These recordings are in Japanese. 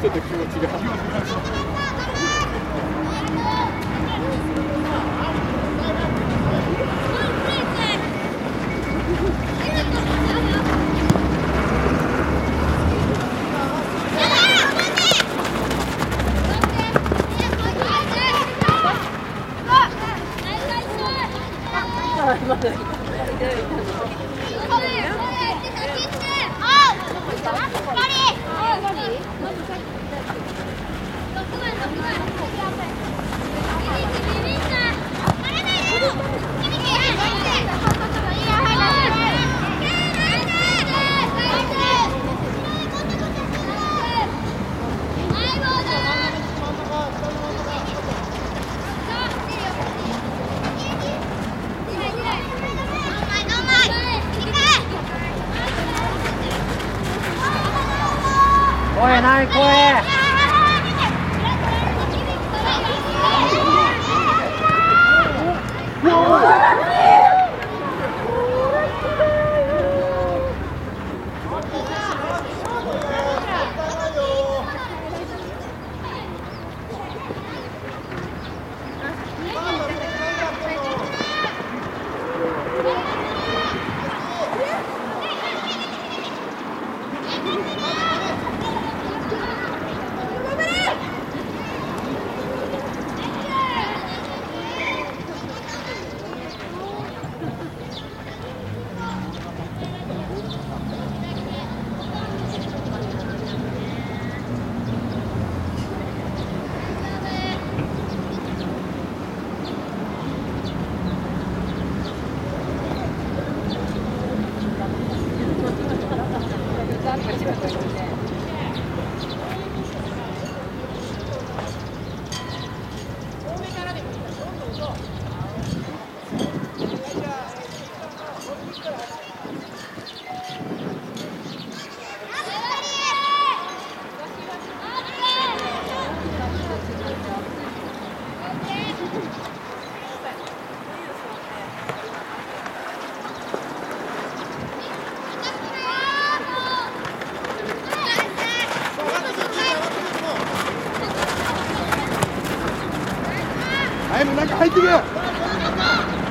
ちょっと気持ちが。Ah!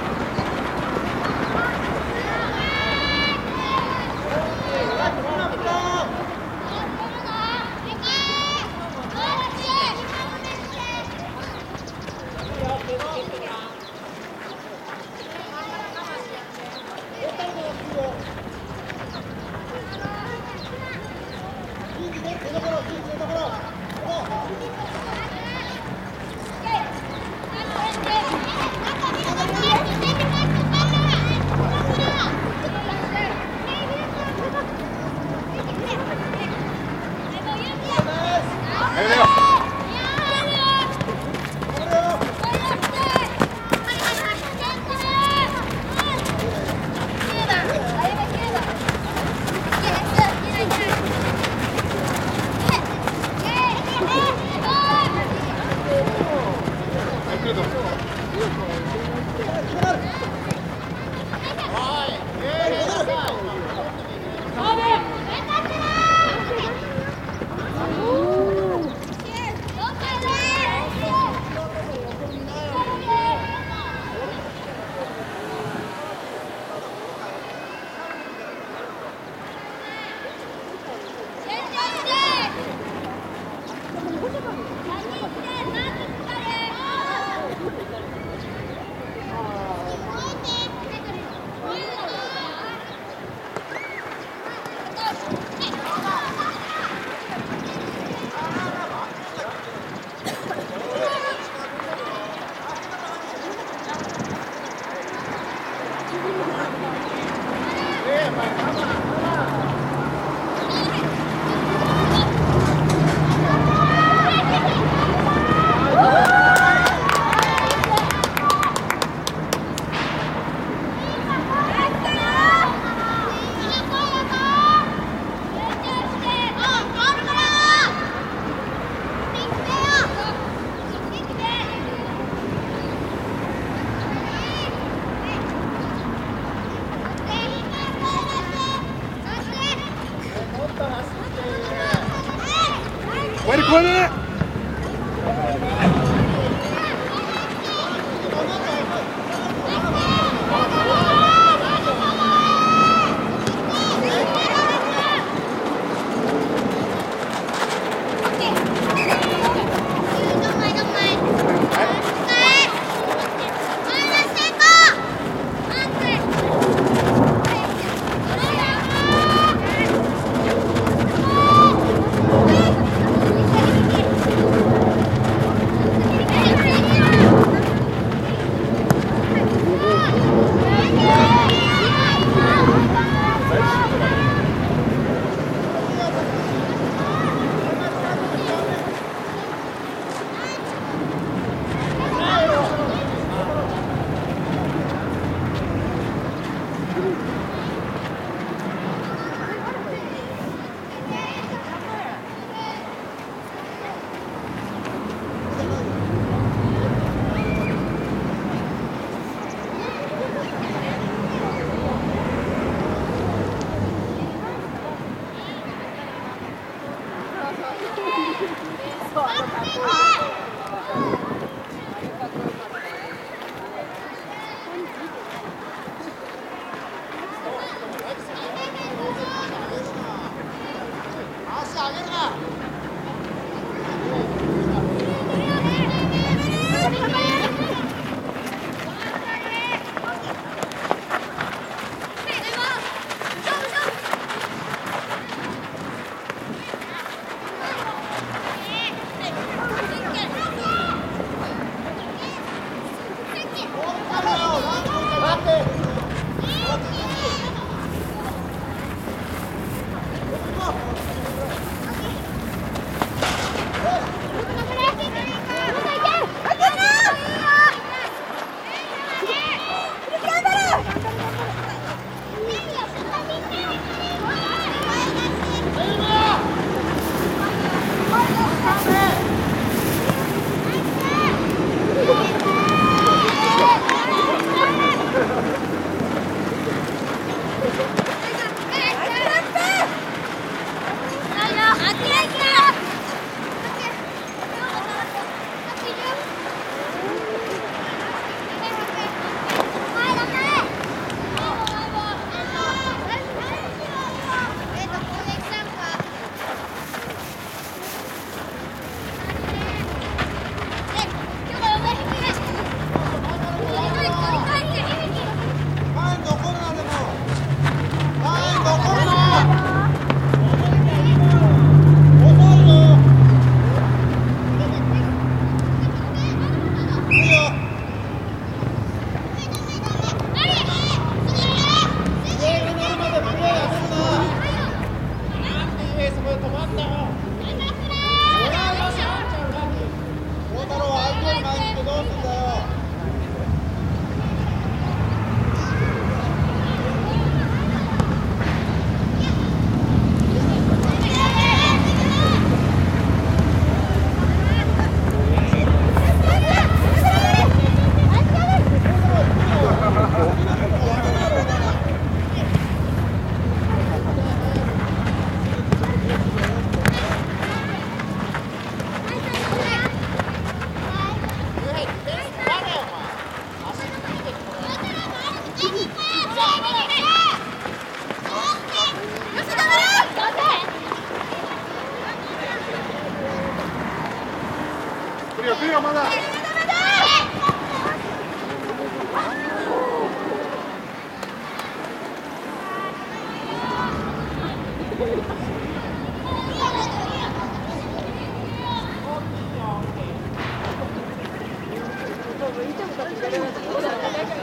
どうだった?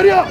Maria!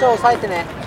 ちょい抑えてね。